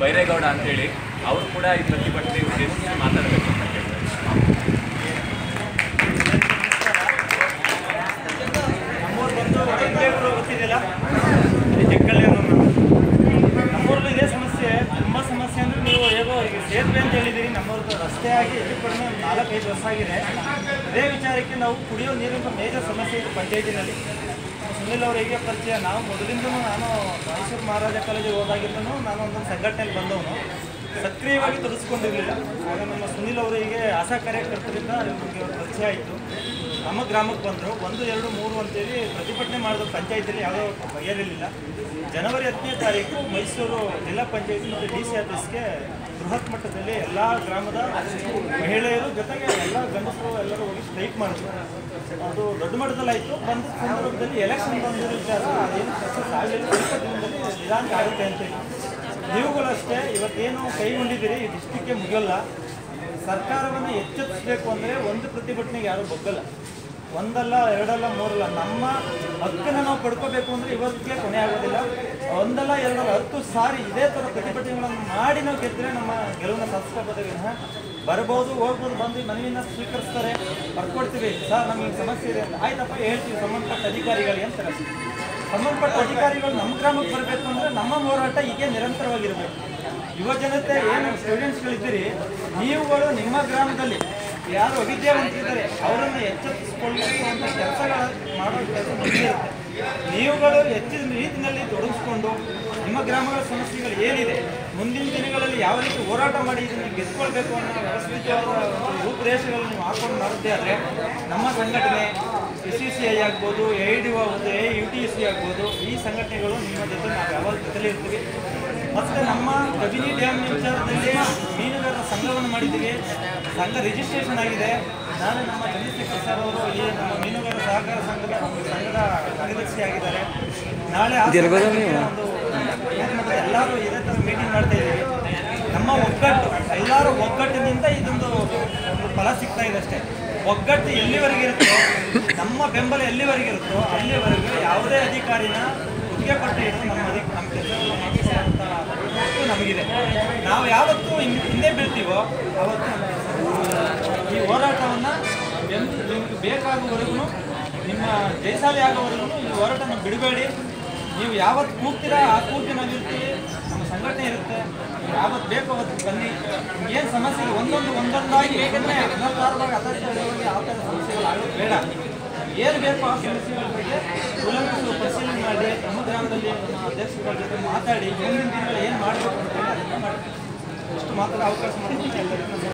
ಬೈರೇಗೌಡ ಅಂತೇಳಿ, ಅವರು ಕೂಡ ಈ ಪ್ರತಿಭಟನೆ ಉದ್ದೇಶಿಸಿ ಮಾತಾಡಬೇಕು ಅಂತ ಕೇಳ್ತಾರೆ ಗೊತ್ತಿದೆಯಲ್ಲ? ನಮ್ಮೂರಲ್ಲಿ ಇದೇ ಸಮಸ್ಯೆ, ತುಂಬ ಸಮಸ್ಯೆ ಅಂದರೆ ನೀವು ಹೇಗೋ ಈಗ ಸೇತುವೆ ಅಂತ ಹೇಳಿದ್ದೀರಿ, ನಮ್ಮೂರದ್ದು ರಸ್ತೆ ಆಗಿ ಹೆಚ್ಚು ಕಡಿಮೆ ನಾಲ್ಕೈದು ವರ್ಷ ಆಗಿದೆ. ಅದೇ ವಿಚಾರಕ್ಕೆ ನಾವು ಕುಡಿಯೋ ನೀರಿನ ಮೇಜರ್ ಸಮಸ್ಯೆ ಇದೆ ಪಂಚಾಯತಿನಲ್ಲಿ. ಸುನಿಲ್ ಅವರಿಗೆ ಪರಿಚಯ? ನಾವು ಮೊದಲಿಂದನೂ ನಾನು ಮೈಸೂರು ಮಹಾರಾಜ ಕಾಲೇಜಿಗೆ ಹೋದಾಗಿದ್ದನು ನಾನು ಒಂದೊಂದು ಸಂಘಟನೆಗೆ ಬಂದವನು. ಸಕ್ರಿಯವಾಗಿ ತೊಡಗಿಸ್ಕೊಂಡಿರಲಿಲ್ಲ ಆಗ ನಮ್ಮ ಸುನಿಲ್ ಅವರಿಗೆ ಆಶಾ ಕಾರ್ಯಕರ್ತರಿಂದ ನಮಗೆ ಪರಿಚಯ ಆಯಿತು. ನಮ್ಮ ಗ್ರಾಮಕ್ಕೆ ಬಂದರು. ಒಂದು, ಎರಡು, ಮೂರು ಅಂತೇಳಿ ಪ್ರತಿಭಟನೆ ಮಾಡಿದ ಪಂಚಾಯತಿಯಲ್ಲಿ ಯಾವುದೋ ಬಗೆಹರಿಲಿಲ್ಲ. ಜನವರಿ ಹತ್ತನೇ ತಾರೀಕು ಮೈಸೂರು ಜಿಲ್ಲಾ ಪಂಚಾಯತಿ ಮತ್ತು ಡಿ ಸಿ ಆಫೀಸ್ಗೆ ಬೃಹತ್ ಮಟ್ಟದಲ್ಲಿ ಎಲ್ಲ ಗ್ರಾಮದ ಮಹಿಳೆಯರು ಜೊತೆಗೆ ಎಲ್ಲ ಗಂಡಸರು ಎಲ್ಲರೂ ಹೋಗಿ ಸ್ಟ್ರೈಕ್ ಮಾಡಿದ್ರು. ಅದು ದೊಡ್ಡ ಮಟ್ಟದಲ್ಲಿ ಆಯಿತು. ಬಂದ ಸಂದರ್ಭದಲ್ಲಿ ಎಲೆಕ್ಷನ್ ಬಂದಿರೋ ವಿಚಾರ ಅದೇನು ಸಕ್ಸಸ್ ಸ್ವಲ್ಪ ದಿನದಲ್ಲಿ ನಿಧಾನ ಆಗುತ್ತೆ ಅಂತೇಳಿ. ನೀವುಗಳು ಅಷ್ಟೇ ಇವತ್ತೇನು ಕೈಗೊಂಡಿದ್ದೀರಿ ಈ ಡಿಸ್ಟಿಕ್ಗೆ ಮುಗಿಯಲ್ಲ. ಸರ್ಕಾರವನ್ನು ಎಚ್ಚೆತ್ತಿಸಬೇಕು ಅಂದರೆ ಒಂದು ಪ್ರತಿಭಟನೆಗೆ ಯಾರೂ ಬಗ್ಗಲ್ಲ. ಒಂದಲ್ಲ, ಎರಡಲ್ಲ, ಮೂರಲ್ಲ, ನಮ್ಮ ಹಕ್ಕನ್ನು ನಾವು ಪಡ್ಕೋಬೇಕು ಅಂದರೆ ಇವತ್ತಿಗೆ ಕೊನೆ ಆಗೋದಿಲ್ಲ. ಒಂದಲ್ಲ, ಎರಡಲ್ಲ, ಹತ್ತು ಸಾರಿ ಇದೇ ಥರ ಪ್ರತಿಭಟನೆಗಳನ್ನು ಮಾಡಿ ನಾವು ಗೆದ್ದರೆ ನಮ್ಮ ಗೆಲುವನ್ನ ಸಾಧಿಸ್ಕೋಬೋದು ವಿನಃ ಬರ್ಬೋದು, ಹೋಗ್ಬೋದು, ಬಂದು ಮನವಿನ ಸ್ವೀಕರಿಸ್ತಾರೆ, ಬರ್ಕೊಡ್ತೀವಿ. ಸರ್, ನಮಗೆ ಸಮಸ್ಯೆ ಇದೆ ಅಂತ. ಆಯ್ತಪ್ಪ, ಹೇಳ್ತೀವಿ, ಸಂಬಂಧಪಟ್ಟ ಅಧಿಕಾರಿಗಳಿಗೆ ಅಂತ ಸಂಬಂಧಪಟ್ಟ ಅಧಿಕಾರಿಗಳು ನಮ್ಮ ಗ್ರಾಮಕ್ಕೆ ಬರಬೇಕು ಅಂದರೆ ನಮ್ಮ ಹೋರಾಟ ಹೀಗೆ ನಿರಂತರವಾಗಿರಬೇಕು. ಯುವ ಜನತೆ, ಏನು ಸ್ಟೂಡೆಂಟ್ಸ್ಗಳಿದ್ದೀರಿ ನೀವುಗಳು ನಿಮ್ಮ ಗ್ರಾಮದಲ್ಲಿ ಯಾರು ಅವಿದ್ಯಾವಂತರಿದ್ದಾರೆ ಅವರನ್ನು ಎಚ್ಚರಿಸಿಕೊಳ್ಳಬೇಕು ಅಂತ ಕೆಲಸಗಳ ಮಾಡೋ ಕೆಲಸ ನೀವುಗಳು ಹೆಚ್ಚಿನ ರೀತಿಯಲ್ಲಿ ತೊಡಗಿಸ್ಕೊಂಡು ನಿಮ್ಮ ಗ್ರಾಮಗಳ ಸಮಸ್ಯೆಗಳು ಏನಿದೆ, ಮುಂದಿನ ದಿನಗಳಲ್ಲಿ ಯಾವ ರೀತಿ ಹೋರಾಟ ಮಾಡಿ ಇದನ್ನು ಗೆದ್ದುಕೊಳ್ಬೇಕು ಅನ್ನೋ ವ್ಯವಸ್ಥಿತವಾದ ರೂಪುರೇಷೆಗಳನ್ನು ನೀವು ಹಾಕೊಂಡು ಮಾಡುತ್ತೆ ಆದರೆ ನಮ್ಮ ಸಂಘಟನೆ, ಎಸ್ ಸಿ ಸಿ ಐ ಆಗ್ಬೋದು, ಎ ಡಿ ಆಗ್ಬೋದು, ಎ ಯು ಟಿ ಸಿ ಆಗ್ಬೋದು, ಈ ಸಂಘಟನೆಗಳು ನಿಮ್ಮ ಜೊತೆ ನಾವು ಯಾವಾಗ ಜೊತೆಲಿ ಇರ್ತೀವಿ ಮತ್ತು ನಮ್ಮ ಕಬಿನಿ ಡ್ಯಾಮ್ ವಿಚಾರದಲ್ಲಿ ಮೀನುಗಾರರ ಸಂಘವನ್ನು ಮಾಡಿದ್ದೀವಿ. ಸಂಘ ರಿಜಿಸ್ಟ್ರೇಷನ್ ಆಗಿದೆ. ನಾನು ನಮ್ಮ ಚಂದ್ರಶೇಖರ್ ಸರ್ ಅವರು ಇಲ್ಲಿ ನಮ್ಮ ಮೀನುಗಾರರ ಸಹಕಾರ ಸಂಘದ ಸಂಘದ ಕಾರ್ಯದರ್ಶಿ ಆಗಿದ್ದಾರೆ. ನಾಳೆ ಒಂದು ಎಲ್ಲರೂ ಇದೇ ಥರ ಮೀಟಿಂಗ್ ಮಾಡ್ತಾ ಇದ್ದೀವಿ. ನಮ್ಮ ಒಗ್ಗಟ್ಟು ಎಲ್ಲರೂ ಒಗ್ಗಟ್ಟಿನಿಂದ ಇದೊಂದು ಒಂದು ಫಲ ಸಿಗ್ತಾ ಇದೆ ಅಷ್ಟೇ. ಒಗ್ಗಟ್ಟು ಎಲ್ಲಿವರೆಗೆ ಇರುತ್ತೋ ನಮ್ಮ ಬೆಂಬಲ ಎಲ್ಲಿವರೆಗೆ ಇರುತ್ತೋ ಅಲ್ಲಿವರೆಗೂ ಯಾವುದೇ ಅಧಿಕಾರಿನ ಪಟ್ಟು ಇಟ್ಟು ನಮ್ಮ ಅಧಿಕ ನಮ್ಮ ನಾವು ಯಾವತ್ತು ಹಿಂದೆ ಬೀಳ್ತೀವೋ ಅವತ್ತು ಈ ಹೋರಾಟವನ್ನು ನಿಮಗೆ ಬೇಕಾಗುವವರೆಗೂ, ನಿಮ್ಮ ಜಯಶಾಲಿ ಆಗೋವರೆಗೂ ಈ ಹೋರಾಟನ ಬಿಡಬೇಡಿ. ನೀವು ಯಾವತ್ತು ಕೂಗ್ತೀರಾ, ಆ ಕೂಗಿ ನಮ್ಮ ಸಂಘಟನೆ ಇರುತ್ತೆ. ಯಾವತ್ತು ಬೇಕು ಅವತ್ತು ಬನ್ನಿ. ಏನು ಸಮಸ್ಯೆ ಒಂದೊಂದು, ಒಂದೊಂದಾಗಿ ಬೇಕಂದ್ರೆ ಅನರ್ಥಾರ್ಧವಾಗಿ ಅಥಾರಿತವಾಗಿ ಯಾವ ಥರ ಸಮಸ್ಯೆಗಳು ಆಗೋದು ಬೇಡ. ಏನು ಬೇಕೋ ಆ ಸಮಸ್ಯೆಗಳ ಬಗ್ಗೆ ಕೂಲಂಕಷ ಪರಿಶೀಲನೆ ಮಾಡಿ, ನಮ್ಮ ಗ್ರಾಮದಲ್ಲಿ ನಮ್ಮ ಅಧ್ಯಕ್ಷರ ಜೊತೆ ಮಾತಾಡಿ, ಮುಂದಿನ ದಿನಗಳು ಏನು ಮಾಡಬೇಕು ಅಂತ ಹೇಳಿ ಅದನ್ನು ಮಾಡಿ कुछ तो मात्र आउट कर समझ नहीं चल रहा है